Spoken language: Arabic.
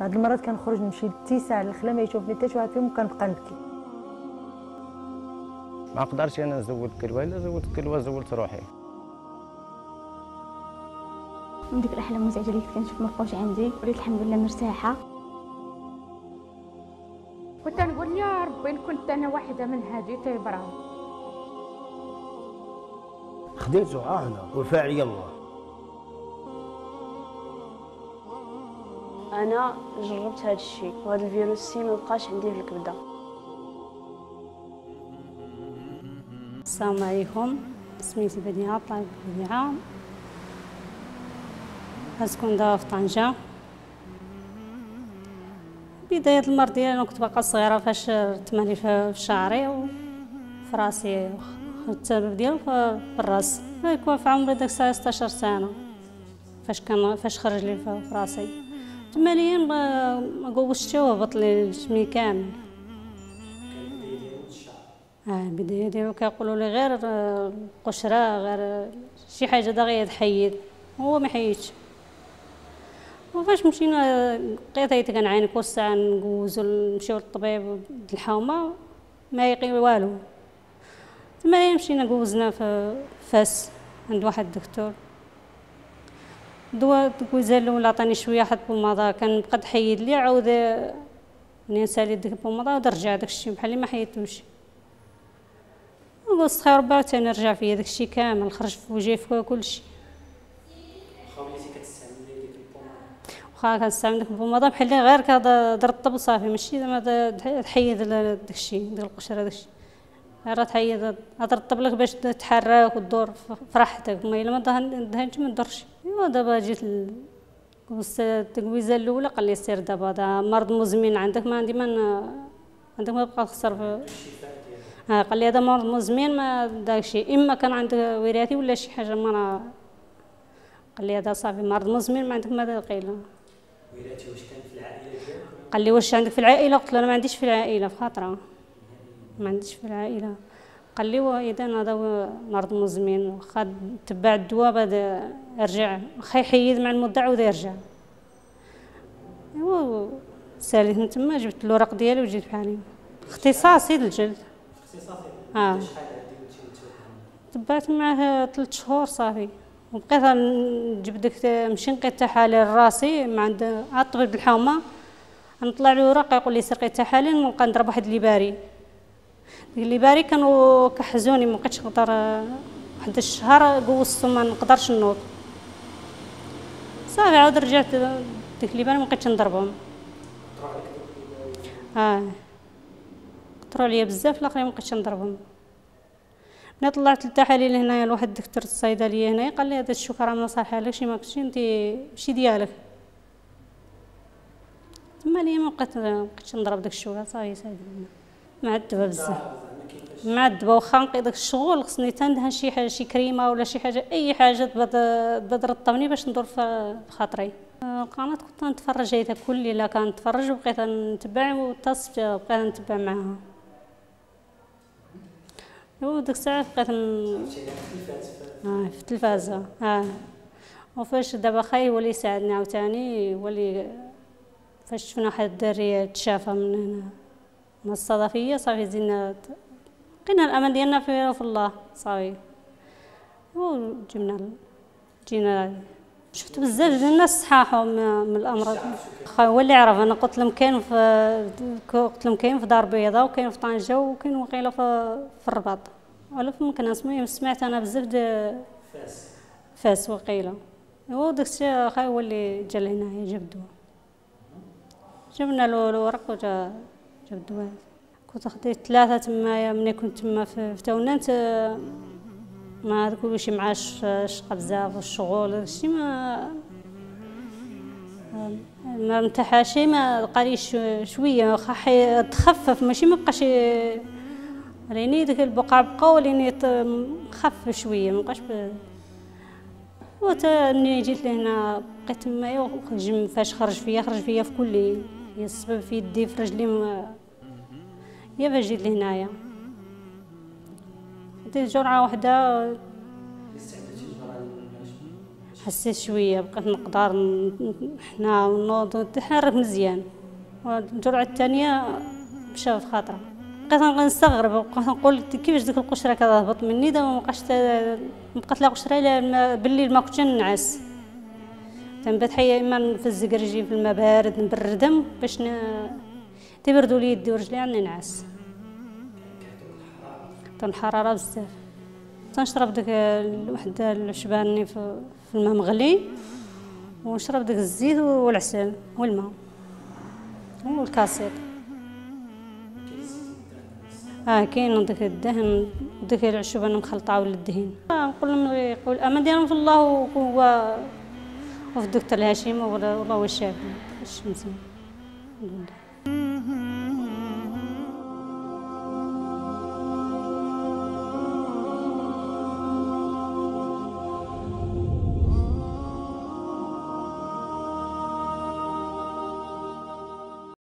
بعض المرات كنخرج نمشي للتسع الخلا ما يشوفني حتى شي واحد فيهم وكنبقى نبكي. ما قدرتش أنا نزود كلوة إلا زودت كلوة زولت روحي. من ديك الاحلام المزعجه اللي كنت كنشوف مبقاوش عندي وليت الحمد لله مرتاحة. كنت نقول يا ربي إن كنت أنا واحدة من هادي تيبراو خديته أنا والفاعل يلا. أنا جربت هذا الشيء وهذا الفيروس ما بقاش عندي في الكبدة. السلام عليكم. سميتي بديعة طالب بديعة غتكون دابا في طنجة. بداية المرض ديالي أنا كنت باقا صغيرة فاش تماني في شعري وفي راسي السبب ديالو في الراس. يكون في عمري داك الساعة 16 سنة. فاش كان فاش خرج لي في راسي. تماليا ما ما قوشت وهبط لي جسمي كامل. آه البداية ديالو كيقولوا لي غير آه، القشرة غير شي حاجة دغيا تحيد هو ما حيدش وفاش مشينا لقيت هيت كنعاني كل ساعة نقوزو نمشيو للطبيب الحومة ما يقي والو. تما مشينا قوزنا في فاس عند واحد الدكتور. دواء الكويزان الأول عطاني شوية حط بوماضه كان بقى تحيد لي عاود منين سالي ديك البوماضه عاود رجع داكشي بحال اللي ما حيدتوش. قلت خير ربي تاني رجع فيا داكشي كامل خرج في وجهي في كلشي. واخا كنستعمل ديك البوماضه بحال غير كترطب صافي ماشي زعما تحيد داكشي ديال القشرة داكشي غير تحيد ترطب لك باش تحرك وتدور في راحتك ما إلا ما دهنتش ما تدورش أيوا دابا جيت التقويزه الأولى قال لي سير دابا هذا مرض مزمن عندك ما عندي ما عندك ما تبقى تخسر في ها قال لي هذا مرض مزمن ما داكشي إما كان عندك وراثي ولا شي حاجة ما أنا- قال لي هذا صافي مرض مزمن ما عندك ما قيل. قال لي واش عندك في العائلة؟ قلت له أنا ما عنديش في العائلة في خاطره ما عنديش في العائلة. قال لي واذا هذا مرض مزمن واخا تبع الدواء بعد واخا يحيد مع المده عاود يرجع. أيوا ساليت من تما جبت الورق ديالي وجيت بحالي. اختصاصي للجلد آه. تبعت معاه ثلاث شهور صافي. وبقيت نجيب ديك نمشي نقي التحاليل راسي مع عند الطبيب الحومه نطلع له ورقه يقول لي سرقي التحاليل نبقى نضرب واحد الليباري ديك الليباري كانوا كحزوني ما بقيتش نقدر واحد الشهر قوصتو ما نقدرش نوض. صافي عاود رجعت ديك الليباري ما بقيتش نضربهم. آه. قطروا عليا بزاف الآخرين ما بقيتش نضربهم. ملي طلعت التحاليل هنايا لواحد الدكتور الصيدليه هنايا قال لي هذا الشكرة ما صالحه لكش ما كنتش أنت ماشي ديالك. تما ليا ما بقيت ما بقيتش نضرب داك الشوكه صافي سالي معذبه بزاف. معذبه واخا نقي داك الشغل خصني تندهن شي حاجة شي كريمة ولا شي حاجة أي حاجة تبدا ترطبني باش ندور في خاطري. آه، القناه كنت نتفرج هيدا كل ليله كنتفرج وبقيت نتبع واتصلت بقيت نتبع معاها. أيوا ديك الساعة بقيت ن... آه في التلفازة. آه. وفاش دابا خاي هو اللي يساعدني عاوتاني هو اللي فاش شفنا واحد الدري تشافى من هنا. من الصدفية صافي زدنا لقينا الأمان ديالنا في في الله صافي. وجبنا جينا شفت بزاف ديال الناس صحاحوا من الامراض هو اللي عرف أنا قلت لهم كاين في قلت لهم كاين في دار بيضاء وكاين في طنجة وكاين وقيلة في في الرباط. ولا في مكناس المهم سمعت أنا بزاف د فاس. وقيلة. هو داك الشيء خا هو اللي جا لهنايا الدواء. جبنا له الورق وجا جاب كنت خديت ثلاثة تمايا ملي كنت تما في, آه، ما هذاك كلشي مع الش- الشقة بزاف والشغل داكشي ما ما متحاشي ما بقاليش شوية واخا حي- تخفف ماشي ما بقاش ريني ديك البقع بقاو ليني ت- مخفف شوية ما بقاش وتا ملي جيت لهنا بقيت تمايا وخرج فاش خرج فيا خرج فيا في كل السبب في يدي في رجلي يا جيت لهنايا خديت جرعة وحدة. حسيت شوية بقيت نقدر ن- حنا نوض حنا راه مزيان. والجرعة الثانية مشى في خاطرها. بقيت نستغرب بقيت نقول كيفاش ديك القشرة كتهبط مني؟ دابا ما بقاش تا- ما بقات لا قشرة لا الما- بالليل ما كنتش نعس. تنبات حيا إما في الزقرجي في الماء بارد نبردهم باش. تبردوا لي يدي ورجلي عني نعس. الحراره بزاف. تنشرب ال- واحد العشباني في الماء مغلي ونشرب داك الزيت والعسل والماء والكاسيط آه كاين داك الدهن داك العشبان مخلطة ولا الدهن. نقول لهم يقول أما ديالهم في الله وهو وفي الدكتور الهاشم والله هو الشافي الشمسي الحمد لله.